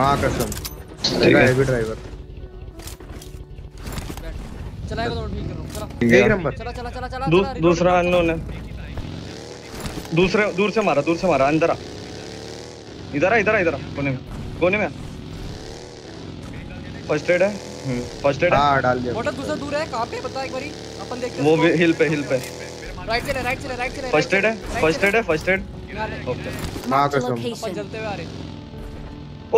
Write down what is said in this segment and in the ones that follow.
माँ कसम तेरा हैवी ड्राइवर चलाएगा तो ठीक करो चला। एक नंबर। चला चला चला चला चला, दूसरा अननोन है। दूसरे दूर से मारा दूर से मारा अंदर आ। इधर आ इधर आ इधर आ। कोने में कोने में फ़र्स्ट एड है? फ़र्स्ट एड हाँ। डाल दिया। मोटर दूसरा दूर है कहाँ पे बता एक बारी। अपन देखते वो हिल पे हिल पे। राइट से ले राइट से ले राइट से ले फ़र्स्ट एड है? फ़र्स्ट एड है? फ़र्स्ट एड ओके माँ कसम अपन चलते हुए आ रहे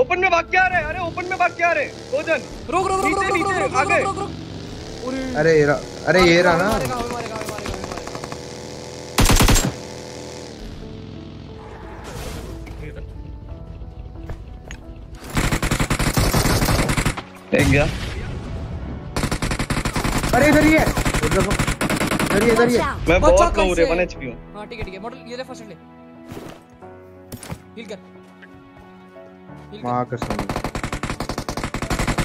ओपन में भाग के आ रहे अरे ओपन में भाग के आ रहे दो जन। रुक रुक रुक नीचे, रुक रुक नीचे, रुक आगे। रुक रुक रुक। अरे अरे ये रहा अरे ये रहा ना। गया। अरे इधर ही है। इधर ही है, इधर ही है। मैं बहुत लो रे कैसे? 1 एचपी हूँ हाँ। ठीक है ठीक है मॉडल ये ले फ़र्स्ट ले। हील कर। माँ कसम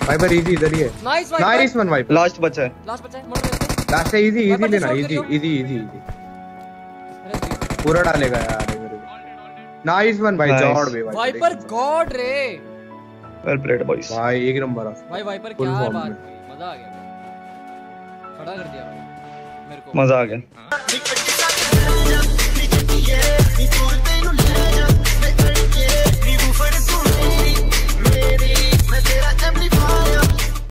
वाइपर इजी इधर ही है। Nice viper nice one viper last बचा है। लास्ट बचा है मॉडल लास्ट है इजी इजी लेना इजी इजी इजी इजी पूरा डालेगा यार मेरे को। नाइस वन भाई जॉर्ड बे वाइपर गॉड रे। वेल प्लेड बॉयज़ भाई एक नंबर भाई वाइपर क्या बात मज़ा आ गया। खड़ा कर दिया मेरे को। मज़ा आ गया।